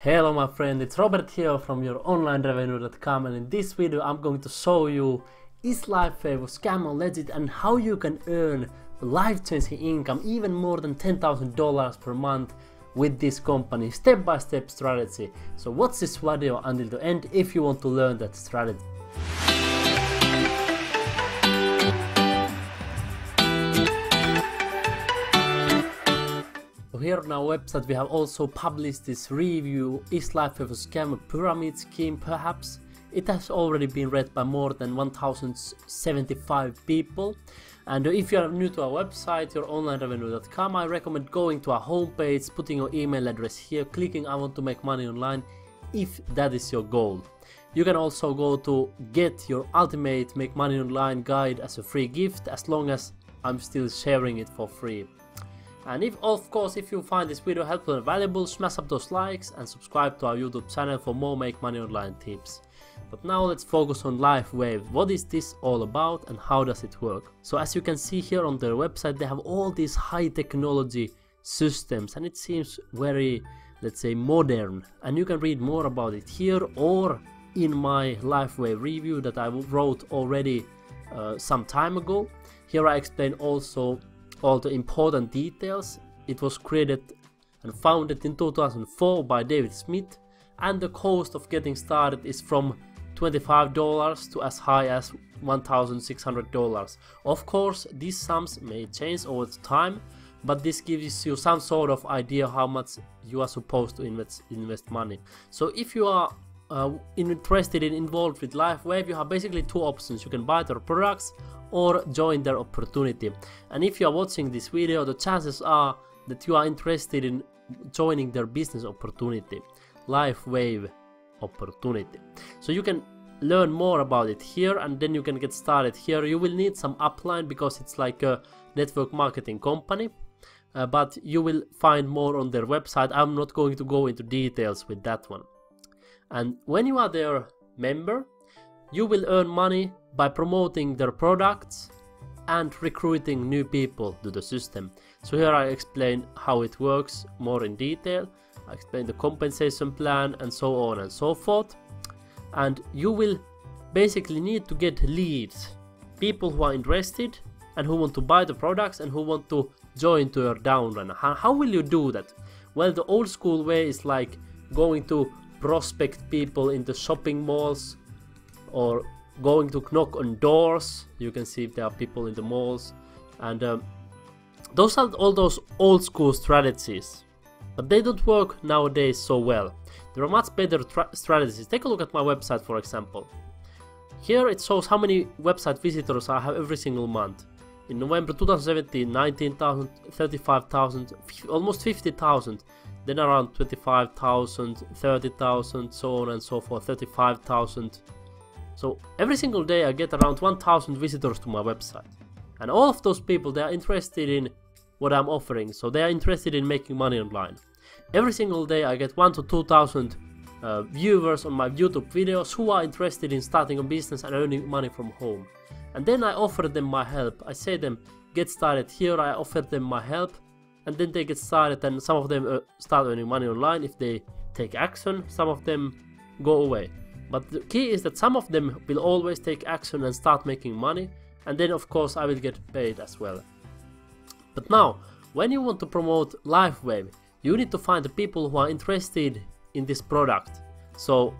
Hello my friend, it's Robert here from youronlinerevenue.com and in this video I'm going to show you is LifeWave a scam or legit and how you can earn life-changing income even more than $10,000 per month with this company step-by-step -step strategy. So watch this video until the end if you want to learn that strategy. Here on our website we have also published this review Is LifeWave a Scam Pyramid Scheme perhaps? It has already been read by more than 1075 people and if you are new to our website youronlinerevenue.com I recommend going to our homepage, putting your email address here, clicking I want to make money online if that is your goal. You can also go to get your ultimate make money online guide as a free gift as long as I'm still sharing it for free. And if of course if you find this video helpful and valuable, smash up those likes and subscribe to our YouTube channel for more make money online tips. But now let's focus on LifeWave. What is this all about and how does it work? So as you can see here on their website they have all these high technology systems and it seems very let's say modern and you can read more about it here or in my LifeWave review that I wrote already uh, some time ago. Here I explain also all the important details. It was created and founded in 2004 by David Schmidt and the cost of getting started is from $25 to as high as $1,600. Of course, these sums may change over time, but this gives you some sort of idea how much you are supposed to invest, invest money. So if you are uh, interested in involved with LifeWave, you have basically two options. You can buy their products or join their opportunity. And if you are watching this video, the chances are that you are interested in joining their business opportunity, LifeWave opportunity. So you can learn more about it here and then you can get started here. You will need some upline because it's like a network marketing company. Uh, but you will find more on their website. I'm not going to go into details with that one. And when you are their member, you will earn money by promoting their products and recruiting new people to the system. So here I explain how it works more in detail. I explain the compensation plan and so on and so forth. And you will basically need to get leads, people who are interested and who want to buy the products and who want to join to your downline. How, how will you do that? Well, the old school way is like going to prospect people in the shopping malls or going to knock on doors. You can see if there are people in the malls. And um, those are all those old school strategies but they don't work nowadays so well. There are much better strategies. Take a look at my website for example. Here it shows how many website visitors I have every single month. In November 2017 19,000 35,000 almost 50,000 then around 25,000 30,000 so on and so forth 35,000 so every single day I get around 1000 visitors to my website. And all of those people, they are interested in what I'm offering. So they are interested in making money online. Every single day I get 1 to 2000 uh, viewers on my YouTube videos who are interested in starting a business and earning money from home. And then I offer them my help. I say them, get started here, I offer them my help. And then they get started and some of them uh, start earning money online if they take action. Some of them go away. But the key is that some of them will always take action and start making money, and then of course I will get paid as well. But now, when you want to promote LifeWave, you need to find the people who are interested in this product. So,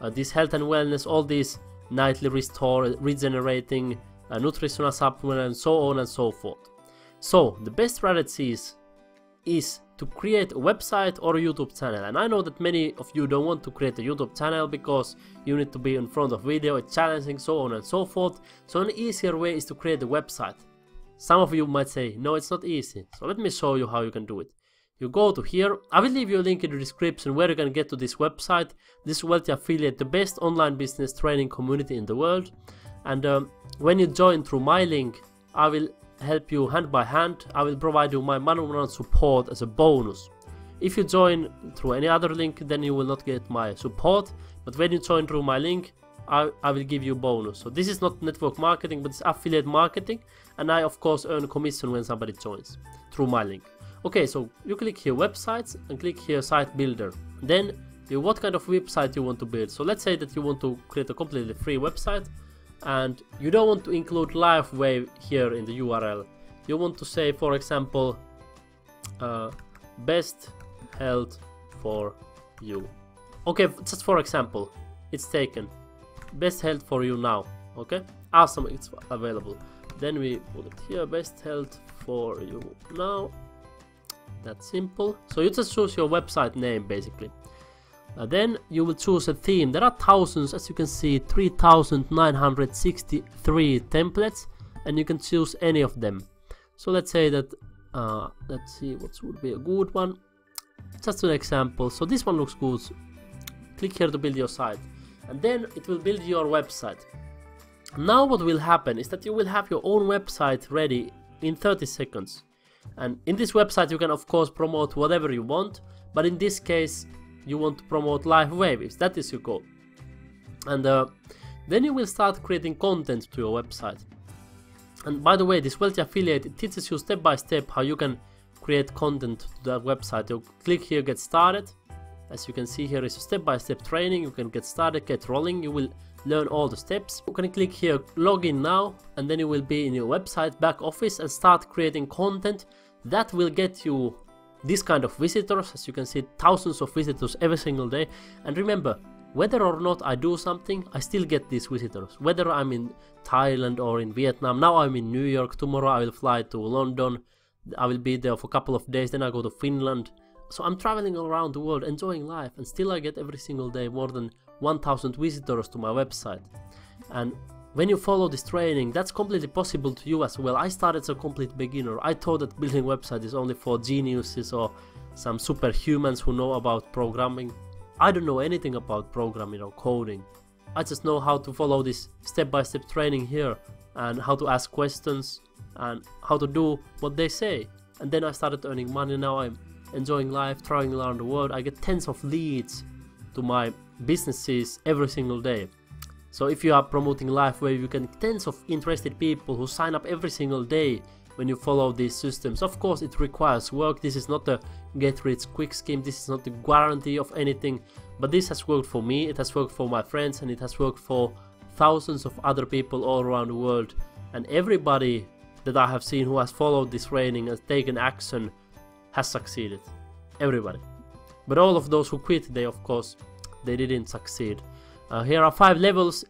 uh, this health and wellness, all these nightly restore, regenerating, uh, nutritional supplement, and so on and so forth. So, the best strategies is to create a website or a YouTube channel and I know that many of you don't want to create a YouTube channel because you need to be in front of video, it's challenging, so on and so forth. So an easier way is to create a website. Some of you might say, no it's not easy, so let me show you how you can do it. You go to here, I will leave you a link in the description where you can get to this website, this Wealthy Affiliate, the best online business training community in the world. And um, when you join through my link, I will help you hand by hand, I will provide you my one-on-one support as a bonus. If you join through any other link, then you will not get my support, but when you join through my link, I, I will give you bonus. So this is not network marketing, but it's affiliate marketing, and I of course earn a commission when somebody joins through my link. Okay, so you click here websites and click here site builder. then what kind of website you want to build so let's say that you want to create a completely free website and you don't want to include LifeWave here in the URL you want to say for example uh, best health for you. Okay just for example it's taken. Best health for you now okay? Awesome it's available. Then we put it here best health for you now. That's simple. So you just choose your website name basically uh, then you will choose a theme. There are thousands as you can see 3963 templates and you can choose any of them. So let's say that uh, let's see what would be a good one? Just an example. So this one looks good. Click here to build your site and then it will build your website. Now what will happen is that you will have your own website ready in 30 seconds. And in this website you can of course promote whatever you want but in this case you want to promote LifeWaves that is your goal. And uh, then you will start creating content to your website. And by the way this wealthy affiliate teaches you step by step how you can create content to that website. You click here get started. As you can see here is a step-by-step -step training. You can get started get rolling. You will learn all the steps. You can click here login now and then you will be in your website back office and start creating content that will get you this kind of visitors as you can see thousands of visitors every single day. And remember whether or not I do something I still get these visitors. Whether I'm in Thailand or in Vietnam now I'm in New York tomorrow I will fly to London I will be there for a couple of days then I go to Finland. So I'm traveling all around the world enjoying life and still I get every single day more than 1000 visitors to my website. And when you follow this training, that's completely possible to you as well. I started as a complete beginner. I thought that building website is only for geniuses or some superhumans who know about programming. I don't know anything about programming or coding. I just know how to follow this step-by-step -step training here and how to ask questions and how to do what they say. And then I started earning money. Now I'm enjoying life, traveling around the world. I get tens of leads to my businesses every single day. So if you are promoting LifeWave, you can tens of interested people who sign up every single day when you follow these systems. Of course, it requires work. This is not a get rich quick scheme. This is not a guarantee of anything. But this has worked for me. It has worked for my friends and it has worked for thousands of other people all around the world. And everybody that I have seen who has followed this training and taken action has succeeded. Everybody. But all of those who quit, they of course, they didn't succeed. Uh, here are five levels.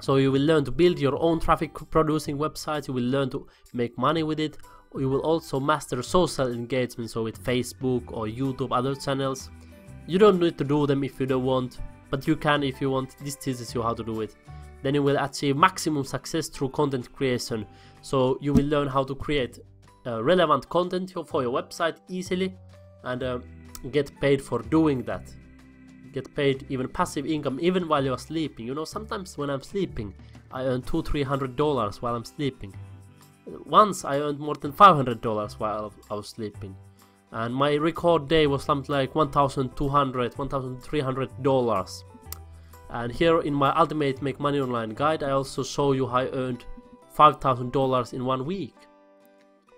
So you will learn to build your own traffic producing websites, you will learn to make money with it, you will also master social engagement, so with Facebook or YouTube, other channels. You don't need to do them if you don't want, but you can if you want, this teaches you how to do it. Then you will achieve maximum success through content creation, so you will learn how to create uh, relevant content for your website easily and uh, get paid for doing that get paid even passive income even while you're sleeping. You know, sometimes when I'm sleeping, I earn two, three hundred dollars while I'm sleeping. Once I earned more than five hundred dollars while I was sleeping, and my record day was something like 1,200, 1,300 dollars. And here in my Ultimate Make Money Online guide, I also show you how I earned $5,000 in one week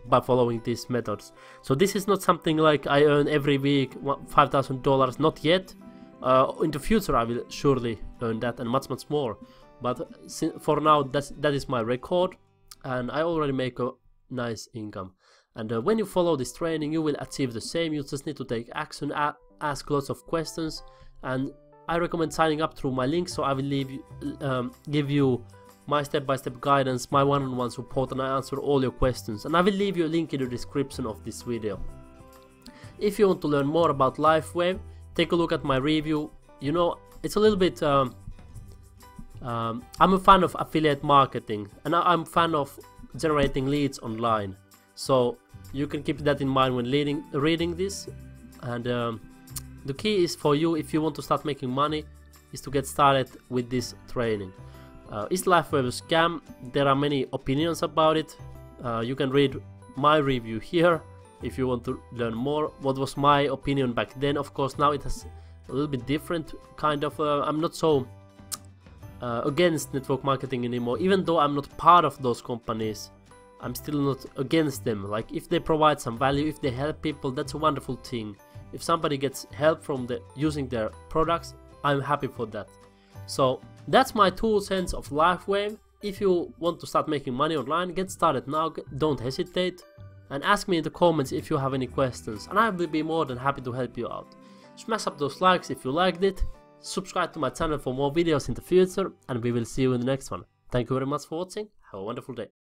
by following these methods. So this is not something like I earn every week $5,000, not yet, uh, in the future, I will surely earn that and much much more. But for now, that's that is my record, and I already make a nice income. And uh, when you follow this training, you will achieve the same. You just need to take action, ask lots of questions, and I recommend signing up through my link. So I will leave um, give you my step-by-step -step guidance, my one-on-one -on -one support, and I answer all your questions. And I will leave you a link in the description of this video. If you want to learn more about LifeWave, take a look at my review. You know, it's a little bit. Um, um, I'm a fan of affiliate marketing, and I'm a fan of generating leads online. So you can keep that in mind when leading, reading this. And um, the key is for you, if you want to start making money, is to get started with this training. Uh, is LifeWave a scam? There are many opinions about it. Uh, you can read my review here if you want to learn more what was my opinion back then of course now it has a little bit different kind of uh, i'm not so uh, against network marketing anymore even though i'm not part of those companies i'm still not against them like if they provide some value if they help people that's a wonderful thing If somebody gets help from the using their products, I'm happy for that. So that's my two cents of LifeWave. If you want to start making money online, get started now, don't hesitate. And ask me in the comments if you have any questions and I will be more than happy to help you out. Smash up those likes if you liked it, subscribe to my channel for more videos in the future and we will see you in the next one. Thank you very much for watching, have a wonderful day.